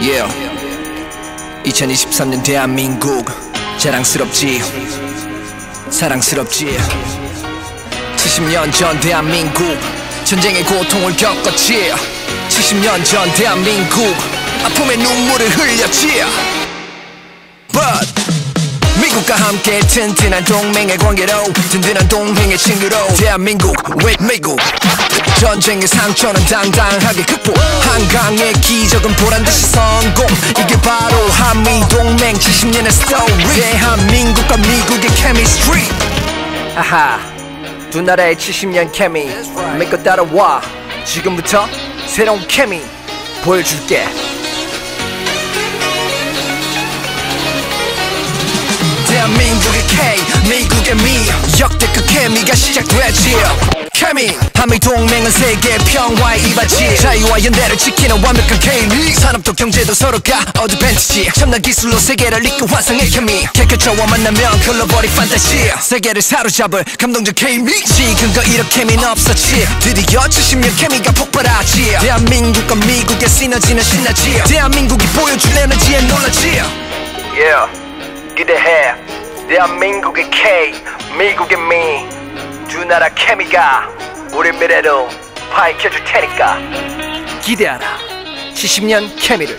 Yeah. 2023년 대한민국. 자랑스럽지? 사랑스럽지? 70년 전 대한민국. 전쟁의 고통을 겪었지? 70년 전 대한민국. 아픔의 눈물을 흘렸지? But 미국과 함께 튼튼한 동맹의 관계로 든든한 동맹의 친구로 대한민국 with 미국 전쟁의 상처는 당당하게 극복 한강의 기적은 보란듯이 성공. 이게 바로 한미동맹 70년의 스토리 대한민국과 미국의 케미스트리 아하 두 나라의 70년 케미. 믿고 따라와. 지금부터 새로운 케미 보여줄게. 대한민국의 K 미국의 미. 역대급 케미가 시작됐지 케미 한미 동맹은 세계 평화의 이바지. 자유와 연대를 지키는 완벽한 케미. 산업도 경제도 서로가 어드밴티지 첨단 기술로 세계를 이끌 환상의 케미. 개켜쳐와 만나면 글로벌이 판타지. 세계를 사로잡을 감동적 케미. 지금과 이런 케미는 없었지. 드디어 70년 케미가 폭발하지. 대한민국과 미국의 시너지는 신나지. 대한민국이 보여줄 에너지에 놀라지. Yeah. 기대해. 대한민국의 K. 미국의 미 두 나라 케미가 우리 미래를 밝혀줄 테니까. 기대하라. 70년 케미를